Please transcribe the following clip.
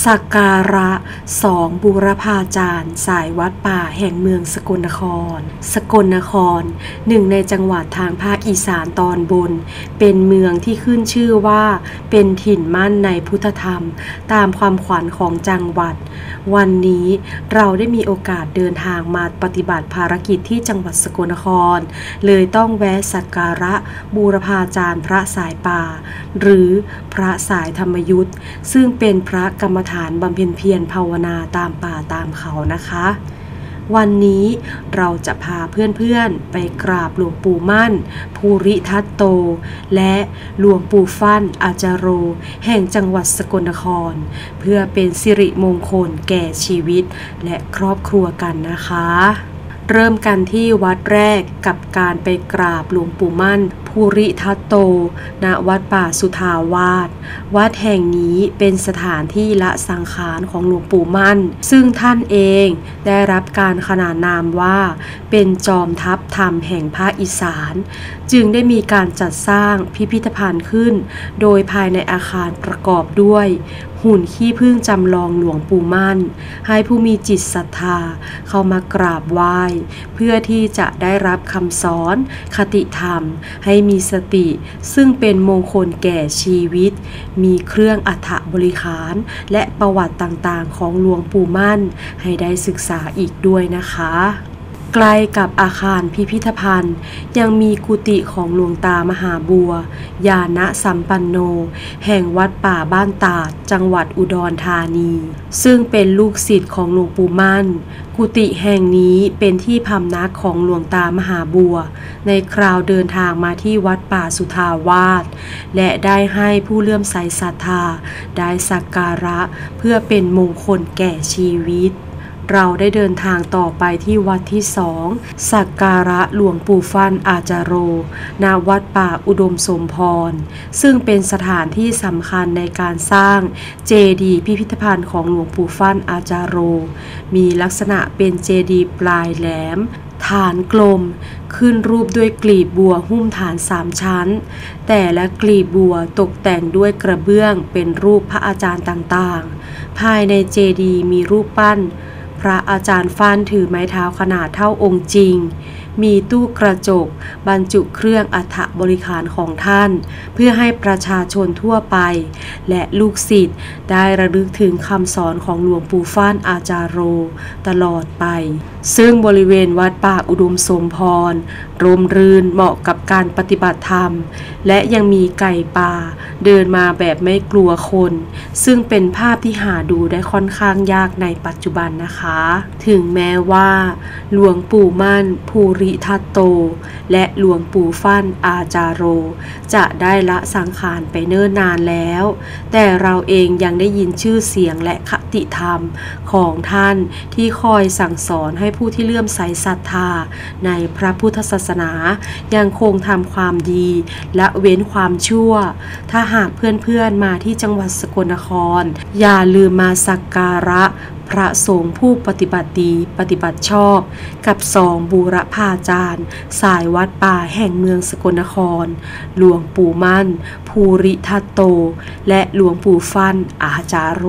สักการะสองบูรพาจารย์ สายวัดป่าแห่งเมืองสกลนคร สกลนคร หนึ่งในจังหวัดทางภาคอีสานตอนบน เป็นเมืองที่ขึ้นชื่อว่า เป็นถิ่นมั่นในพุทธธรรม ตามความขวัญของจังหวัด วันนี้เราได้มีโอกาสเดินทางมาปฏิบัติภารกิจที่จังหวัดสกลนคร เลยต้องแวะสักการะบูรพาจารย์พระสายป่า หรือพระสายธรรมยุทธ์ซึ่งเป็นพระกรรมฐานบำเพ็ญเพียรภาวนาตามป่าตามเขานะคะ วันนี้เราจะพาเพื่อนๆไปกราบหลวงปู่มั่น ภูริทัตโต และหลวงปู่ฟั่นอาจารโร แห่งจังหวัดสกลนคร เพื่อเป็นสิริมงคลแก่ชีวิตและครอบครัวกันนะคะ เริ่มกันที่วัดแรกกับการไปกราบหลวงปู่มั่นภูริทัตโต ณ วัดป่าสุทาวาส วัดแห่งนี้เป็นสถานที่ละสังขารของหลวงปู่มั่น ซึ่งท่านเองได้รับการขนานนามว่า เป็นจอมทัพธรรมแห่งภาคอีสาน จึงได้มีการจัดสร้างพิพิธภัณฑ์ขึ้น โดยภายในอาคารประกอบด้วย หุ่นขี้พึ่งจำลองหลวงปู่มั่น ให้ผู้มีจิตศรัทธาเข้ามากราบไหว้ เพื่อที่จะได้รับคำสอน คติธรรม ให้มีสติ ซึ่งเป็นมงคลแก่ชีวิต มีเครื่องอัฐบริขาร และประวัติต่างๆ ของหลวงปู่มั่น ให้ได้ศึกษาอีกด้วยนะคะ ใกล้กับอาคารพิพิธภัณฑ์ ยังมีกุฏิของหลวงตามหาบัว ญาณสัมปันโน แห่งวัดป่าบ้านตาด จังหวัดอุดรธานี ซึ่งเป็นลูกศิษย์ของหลวงปู่มั่น กุฏิแห่งนี้เป็นที่พำนักของหลวงตามหาบัว ในคราวเดินทางมาที่วัดป่าสุทาวาสและได้ให้ผู้เลื่อมใสศรัทธา ได้สักการะเพื่อเป็นมงคลแก่ชีวิต เราได้เดินทางต่อไปที่วัดที่สองสักการะหลวงปู่ฟันอาจารโรณวัดป่าอุดมสมพร ซึ่งเป็นสถานที่สำคัญในการสร้างเจดีย์พิพิธภัณฑ์ของหลวงปู่ฟันอาจารโร มีลักษณะเป็นเจดีย์ปลายแหลมฐานกลม ขึ้นรูปด้วยกลีบบัวหุ้มฐานสามชั้น แต่และกลีบบัวตกแต่งด้วยกระเบื้องเป็นรูปพระอาจารย์ต่างๆ ภายในเจดีย์มีรูปปั้น ระอาจารย์ฟันถือไม้เท้าขนาดเท่าองค์จริง มีตู้กระจก บรรจุเครื่องอัฐบริขารของท่าน เพื่อให้ประชาชนทั่วไป และลูกศิษย์ได้ระลึกถึงคำสอนของหลวงปู่ฟ้านอาจารโร ตลอดไป ซึ่งบริเวณวัดป่าอุดมสมพรร่มรื่นเหมาะกับการปฏิบัติธรรม และยังมีไก่ป่า เดินมาแบบไม่กลัวคน ซึ่งเป็นภาพที่หาดูได้ค่อนข้างยากในปัจจุบันนะคะ ถึงแม้ว่า หลวงปู่มั่นภูริทัตโต และหลวงปู่ฟั่นอาจารโร จะได้ละสังขารไปเนิ่นนานแล้ว แต่เราเองยังได้ยินชื่อเสียงและคติธรรมของท่านที่คอยสั่งสอนให้ผู้ที่เลื่อมใสศรัทธา ในพระพุทธศาสนา ยังคงทำความดีและเว้นความชั่ว ถ้าหากเพื่อนๆมาที่จังหวัดสกลนคร อย่าลืมมาสักการะ พระสงฆ์ผู้ปฏิบัติดีปฏิบัติชอบ กับสองบูรพาจารย์ สายวัดป่าแห่งเมืองสกลนคร หลวงปู่มั่น ภูริทัตโต และหลวงปู่ฟันอาจารโร